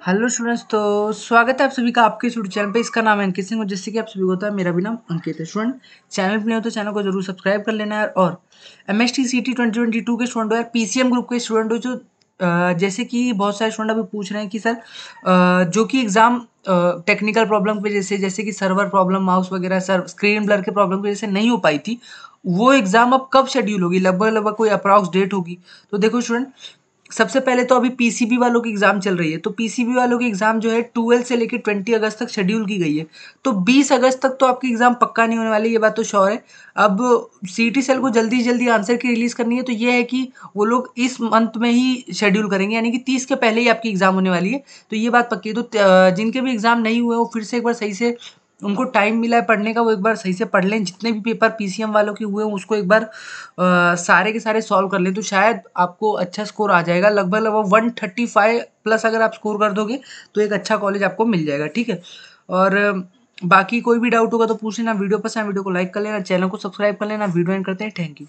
Hello students तो स्वागत है आप सभी का आपके यूट्यूब चैनल पे। इसका नाम है अंकित सिंह, और जिससे कि आप सभी को होता है मेरा भी नाम अंकित है। स्टूडेंट, चैनल नहीं हो तो चैनल को ज़रूर सब्सक्राइब कर लेना है और M S T C T twenty twenty two के स्टूडेंट हो यार पी सी एम ग्रुप के स्टूडेंट हो जो जैसे कि बहुत सारे स्टूडेंट अभी पूछ रहे हैं कि सर जो कि एग्ज़ाम टेक्निकल प्रॉब्लम की वजह से, जैसे कि सर्वर प्रॉब्लम माउस वगैरह, सर स्क्रीन ब्लर के प्रॉब्लम की वजह से नहीं हो पाई थी, वो एग्ज़ाम अब कब शेड्यूल होगी? लगभग लगभग कोई अप्रॉक्स डेट होगी? तो देखो स्टूडेंट सबसे पहले तो अभी पीसीबी वालों की एग्ज़ाम चल रही है। तो पीसीबी वालों की एग्ज़ाम जो है ट्वेल्व से लेकर ट्वेंटी अगस्त तक शेड्यूल की गई है। तो बीस अगस्त तक तो आपकी एग्ज़ाम पक्का नहीं होने वाली, ये बात तो श्योर है। अब सीटी सेल को जल्दी जल्दी आंसर की रिलीज़ करनी है तो ये है कि वो लोग इस मंथ में ही शेड्यूल करेंगे, यानी कि तीस के पहले ही आपकी एग्ज़ाम होने वाली है। तो ये बात पक्की है। तो जिनके भी एग्ज़ाम नहीं हुए वो फिर से एक बार सही से उनको टाइम मिला है पढ़ने का वो एक बार सही से पढ़ लें। जितने भी पेपर पीसीएम वालों के हुए हैं उसको एक बार आ, सारे के सारे सॉल्व कर लें। तो शायद आपको अच्छा स्कोर आ जाएगा। लगभग लगभग वन थर्टी फाइव प्लस अगर आप स्कोर कर दोगे तो एक अच्छा कॉलेज आपको मिल जाएगा ठीक है? और बाकी कोई भी डाउट होगा तो पूछ लेना। वीडियो पसंद वीडियो को लाइक कर लेना चैनल को सब्सक्राइब कर लेना। वीडियो एंड करते हैं। Thank you